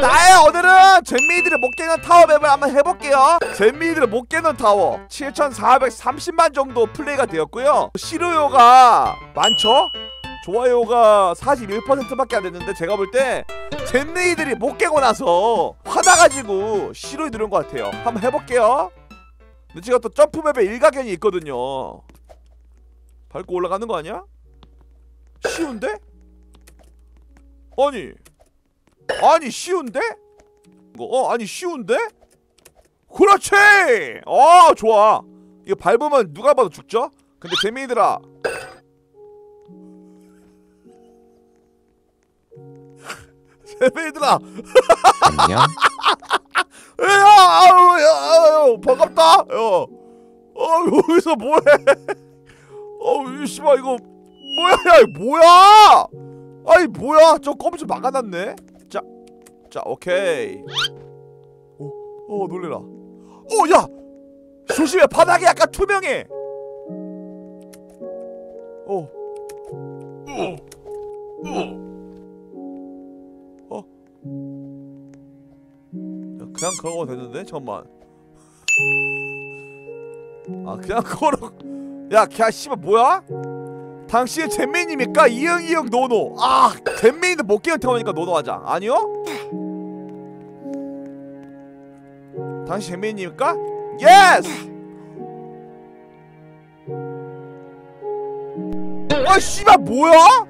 나의 오늘은 잼미들의 못 깨는 타워 맵을 한번 해볼게요 잼미들의 못 깨는 타워 7430만 정도 플레이가 되었고요 싫어요가 많죠? 좋아요가 41%밖에 안 됐는데 제가 볼 때 잼미들이 못 깨고 나서 화나가지고 싫어요 들은 것 같아요 한번 해볼게요 근데 제가 또 점프맵에 일가견이 있거든요 밟고 올라가는 거 아니야? 쉬운데? 아니 아니 쉬운데? 이거 어 아니 쉬운데? 그렇지! 어 좋아 이거 밟으면 누가 봐도 죽죠? 근데 재미있더라 재미있더라 안녕. 야 아유 야 아유 반갑다 야 어, 여기서 뭐해 어이 씨발 이거 뭐야 야 뭐야 아이 뭐야 저 컴퓨터 막아놨네 자, 자 오케이 어, 어 놀래라 어야 조심해 바닥이 약간 투명해 어 어. 어. 야, 그냥 걸어도 되는데 잠깐만 아 그냥 걸어 야, 야, 씨발 뭐야? 당신은 잼민입니까? 이응 이응 no no. 아, 잼민인데 못 깨는 타워니까 no no 하자. 아니요? 당신 잼민입니까? yes. 아, 씨발 뭐야?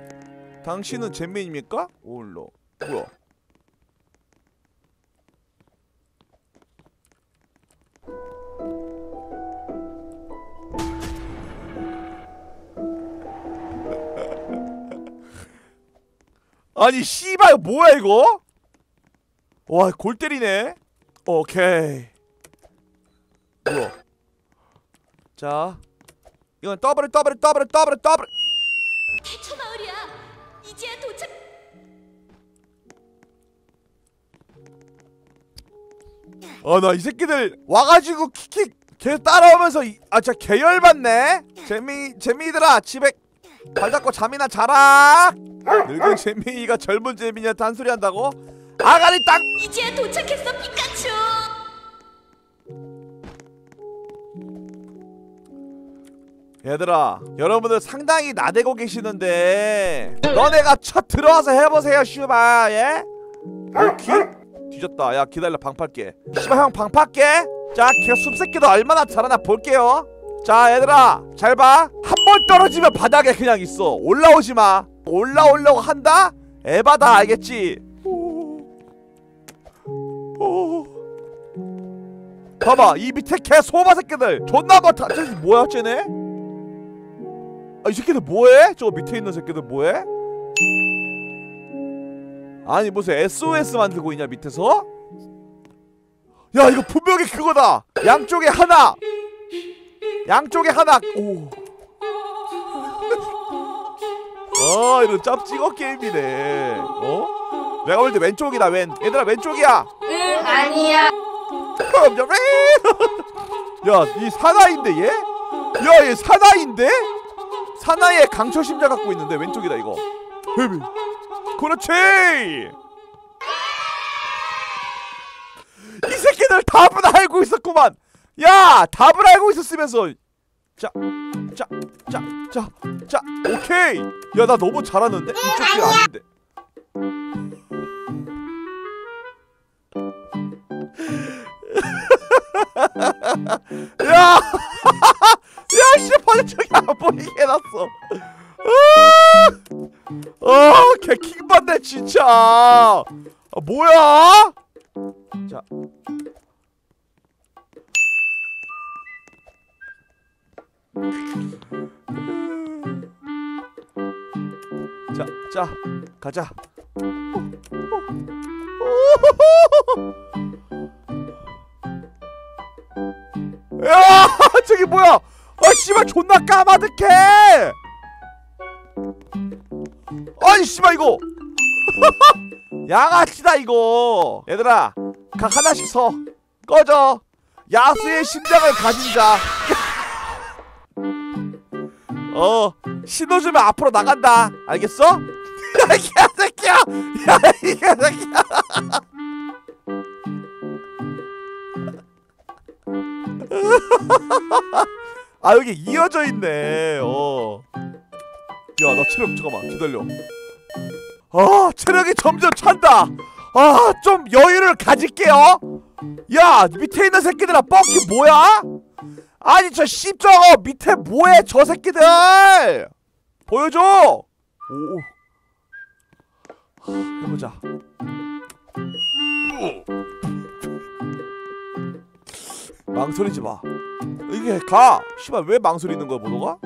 당신은 잼민입니까? 올로. 뭐야? 아니 씨발 뭐야 이거? 와 골 때리네. 오케이. 뭐야? 자, 이건 더블 더블 더블 더블 더블. 대처 마을이야. 이제야 도착. 아나 이 새끼들 와가지고 킥킥 계속 따라오면서 아 진짜 개열받네. 재미 재미들아 집에 발 잡고 잠이나 자라. 늙은 재미가 젊은 재미한테 한 소리 한다고? 아가리 딱 이제야 도착했어 피카츄. 얘들아 여러분들 상당히 나대고 계시는데 너네가 첫 들어와서 해보세요 슈바 예? 오키? 뒤졌다 야 기다려 방 팔게 씨발 형방 팔게 자걔 숲새끼도 얼마나 잘하나 볼게요 자 얘들아 잘봐 한 번 떨어지면 바닥에 그냥 있어 올라오지마 올라오려고 한다? 에바다 알겠지? 봐봐 이 밑에 개 소마 새끼들 존나 많다 저 새끼 뭐야 쟤네? 아 이 새끼들 뭐해? 저 밑에 있는 새끼들 뭐해? 아니 무슨 SOS 만들고 있냐 밑에서? 야 이거 분명히 그거다 양쪽에 하나 양쪽에 하나 오. 어 이거 짭찍어 게임이네 어? 내가 볼 때 왼쪽이다 왼 얘들아 왼쪽이야 응 아니야. 야이 사나이인데 얘? 야얘 사나이인데? 사나이의 강철 심장 갖고 있는데 왼쪽이다 이거. 헤비. 그렇지! 이 새끼들 답은 알고 있었구만. 야 답을 알고 있었으면서. 자 자 자 자 자 오케이. 야 나 너무 잘하는데? 이쪽 길 아닌데 야! 야, 씨, 반짝이 안 보이게 해놨어. 아, 아, 개 킹 받네, 진짜. 아, 뭐야? 자. 자, 자, 가자. 야 저기 뭐야 아 씨발 존나 까마득해 아니 씨발 이거 양아치다 이거 얘들아 각 하나씩 서 꺼져 야수의 심장을 가진 자 어, 신호 주면 앞으로 나간다. 알겠어? 야, 이 개새끼야! 야, 이 개새끼야! 아 여기 이어져 있네. 어. 야나 체력 잠깐만 기다려. 아 체력이 점점 찬다. 아 좀 여유를 가질게요. 야 밑에 있는 새끼들아 뻑키 뭐야? 아니 저 씹저거 밑에 뭐해 저 새끼들? 보여줘. 오. 하, 해보자 망설이지 마. 이게 가! 씨발 왜 망설이는 거야 보도가?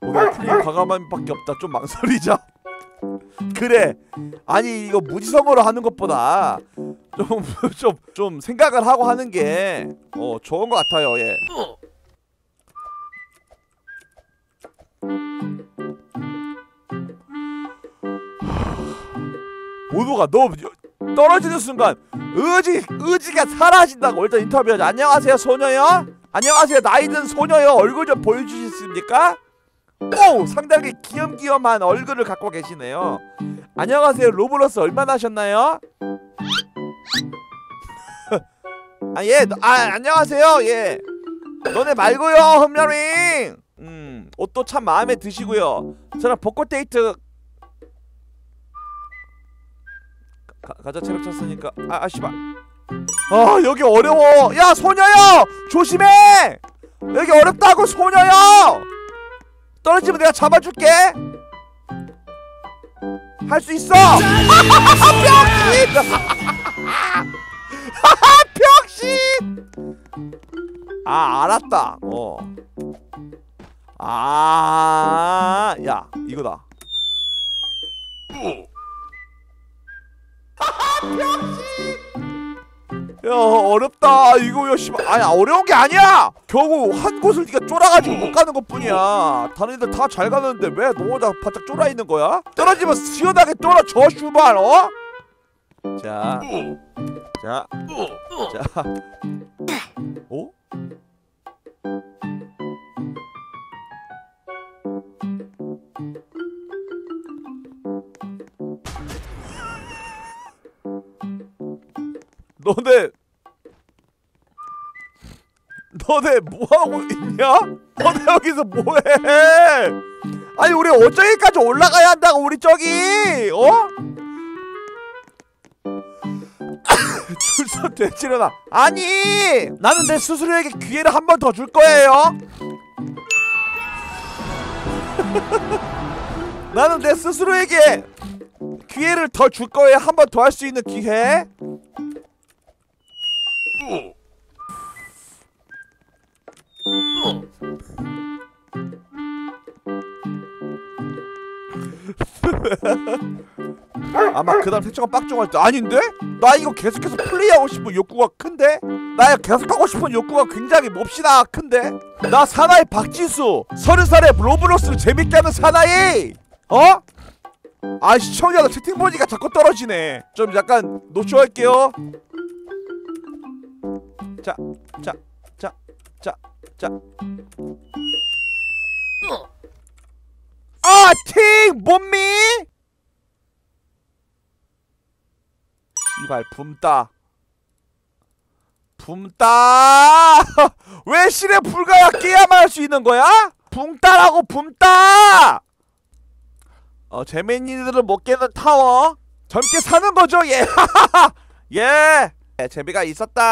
오늘 풀린 과감함밖에 없다. 좀 망설이자. 그래. 아니 이거 무지성으로 하는 것보다 좀 좀 좀 생각을 하고 하는 게 어 좋은 것 같아요 예. 모두가 너 떨어지는 순간 의지 의지가 사라진다고 일단 인터뷰하자. 안녕하세요 소녀요. 안녕하세요 나이든 소녀요. 얼굴 좀 보여주시겠습니까? 오 상당히 귀염귀염한 얼굴을 갖고 계시네요. 안녕하세요 로블록스 얼마나 하셨나요? 아예 아, 안녕하세요. 예. 너네 말고요 흠녀링 음 옷도 참 마음에 드시고요. 저랑 벚꽃 데이트 가, 가자 체력 찼으니까. 아, 아 씨발. 아 여기 어려워. 야 소녀요 조심해! 여기 어렵다고 소녀요 떨어지면 내가 잡아줄게. 할 수 있어! 병신 병신 아 알았다 어아야 이거다 야 어렵다. 이거 야 씨발. 아니 어려운 게 아니야! 겨우 한 곳을 네가 쫄아가지고 못 가는 것뿐이야. 다른 애들 다 잘 가는데 왜 너 혼자 바짝 쫄아 있는 거야? 떨어지면 시원하게 떨어져 슈발 어? 자, 자, 자, 너네 너네 뭐하고 있냐? 너네 여기서 뭐해? 아니 우리 어저기까지 올라가야 한다고 우리 저기 어? 줄서 되지려나 아니 나는 내 스스로에게 기회를 한 번 더 줄 거예요 나는 내 스스로에게 기회를 더 줄 거예요 한 번 더 할 수 있는 기회 아마 그 다음 택정가 빡종할 때 아닌데? 나 이거 계속해서 플레이하고 싶은 욕구가 큰데? 나 이거 계속하고 싶은 욕구가 굉장히 몹시나 큰데? 나 사나이 박지수 서른 살에 로블록스를 재밌게 하는 사나이 어? 아 시청자들 채팅 보니까 자꾸 떨어지네 좀 약간 노쇼할게요 자, 자, 자, 자, 자. 아, 팅! 몸미! 씨발, 붐따. 붐따! 왜 실에 불가야 깨야만 할 수 있는 거야? 붕따라고, 붐따! 어, 재민이들은 못 깨는 타워. 젊게 사는 거죠, 예. 예. 네, 재미가 있었다.